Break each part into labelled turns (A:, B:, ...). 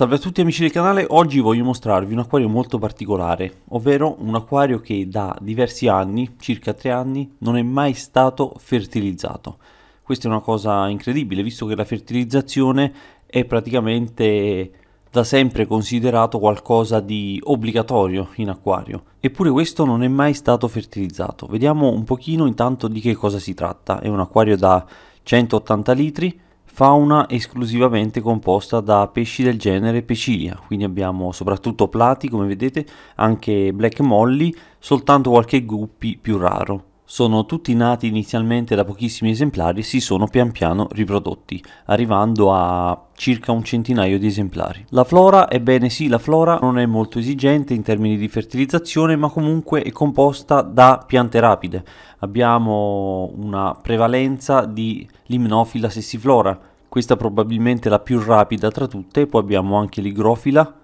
A: Salve a tutti amici del canale, oggi voglio mostrarvi un acquario molto particolare, ovvero un acquario che da diversi anni, circa tre anni, non è mai stato fertilizzato. Questa è una cosa incredibile, visto che la fertilizzazione è praticamente da sempre considerato qualcosa di obbligatorio in acquario. Eppure questo non è mai stato fertilizzato. Vediamo un pochino intanto di che cosa si tratta. È un acquario da 180 litri, fauna esclusivamente composta da pesci del genere Pecilia, quindi abbiamo soprattutto plati come vedete, anche black molly, soltanto qualche guppy più raro. Sono tutti nati inizialmente da pochissimi esemplari e si sono pian piano riprodotti, arrivando a circa un centinaio di esemplari. La flora, ebbene sì, la flora non è molto esigente in termini di fertilizzazione, ma comunque è composta da piante rapide. Abbiamo una prevalenza di limnofila sessiflora, questa probabilmente la più rapida tra tutte, poi abbiamo anche l'igrofila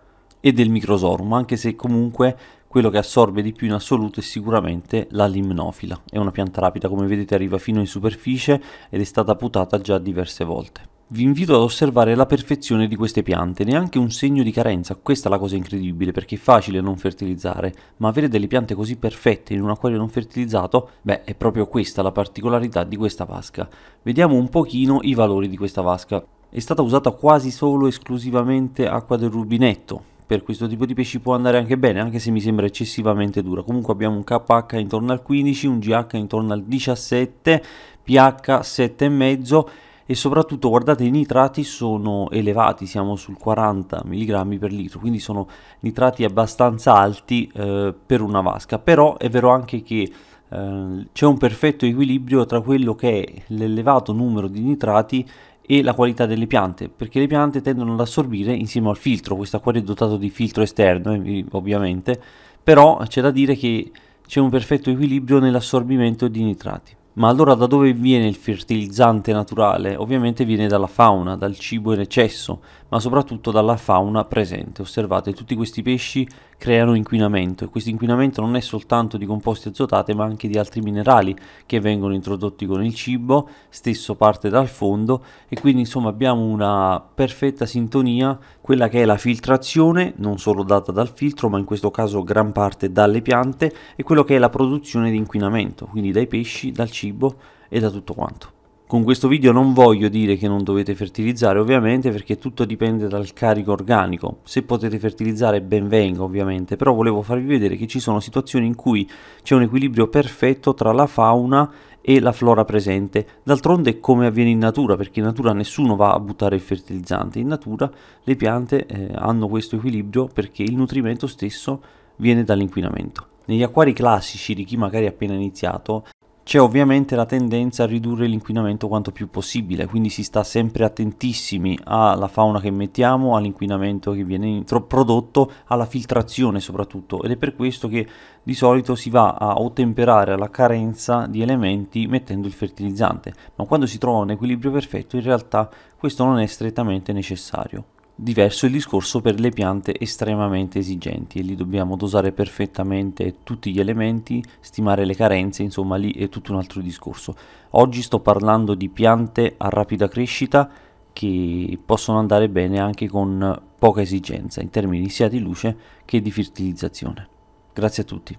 A: e del microsorum, anche se comunque quello che assorbe di più in assoluto è sicuramente la limnofila. È una pianta rapida, come vedete arriva fino in superficie ed è stata putata già diverse volte. Vi invito ad osservare la perfezione di queste piante, neanche un segno di carenza, questa è la cosa incredibile perché è facile non fertilizzare, ma avere delle piante così perfette in un acquario non fertilizzato, beh è proprio questa la particolarità di questa vasca. Vediamo un pochino i valori di questa vasca. È stata usata quasi solo esclusivamente acqua del rubinetto, per questo tipo di pesci può andare anche bene, anche se mi sembra eccessivamente dura. Comunque abbiamo un KH intorno al 15, un GH intorno al 17, pH 7,5 e soprattutto guardate i nitrati sono elevati, siamo sul 40 mg per litro, quindi sono nitrati abbastanza alti eh, per una vasca, però è vero anche che eh, c'è un perfetto equilibrio tra quello che è l'elevato numero di nitrati e la qualità delle piante, perché le piante tendono ad assorbire insieme al filtro, questo acquario è dotato di filtro esterno eh, ovviamente, però c'è da dire che c'è un perfetto equilibrio nell'assorbimento di nitrati. Ma allora da dove viene il fertilizzante naturale? Ovviamente viene dalla fauna, dal cibo in eccesso, ma soprattutto dalla fauna presente. Osservate, tutti questi pesci creano inquinamento e questo inquinamento non è soltanto di composti azotati ma anche di altri minerali che vengono introdotti con il cibo, stesso parte dal fondo e quindi insomma abbiamo una perfetta sintonia, quella che è la filtrazione, non solo data dal filtro ma in questo caso gran parte dalle piante e quello che è la produzione di inquinamento, quindi dai pesci, dal cibo e da tutto quanto. Con questo video non voglio dire che non dovete fertilizzare ovviamente perché tutto dipende dal carico organico, se potete fertilizzare ben venga ovviamente, però volevo farvi vedere che ci sono situazioni in cui c'è un equilibrio perfetto tra la fauna e la flora presente. D'altronde è come avviene in natura, perché in natura nessuno va a buttare il fertilizzante, in natura le piante eh, hanno questo equilibrio perché il nutrimento stesso viene dall'inquinamento. Negli acquari classici di chi magari ha appena iniziato c'è ovviamente la tendenza a ridurre l'inquinamento quanto più possibile, quindi si sta sempre attentissimi alla fauna che mettiamo, all'inquinamento che viene prodotto, alla filtrazione soprattutto ed è per questo che di solito si va a ottemperare alla carenza di elementi mettendo il fertilizzante, ma quando si trova un equilibrio perfetto in realtà questo non è strettamente necessario. Diverso il discorso per le piante estremamente esigenti e lì dobbiamo dosare perfettamente tutti gli elementi, stimare le carenze, insomma lì è tutto un altro discorso. Oggi sto parlando di piante a rapida crescita che possono andare bene anche con poca esigenza in termini sia di luce che di fertilizzazione. Grazie a tutti.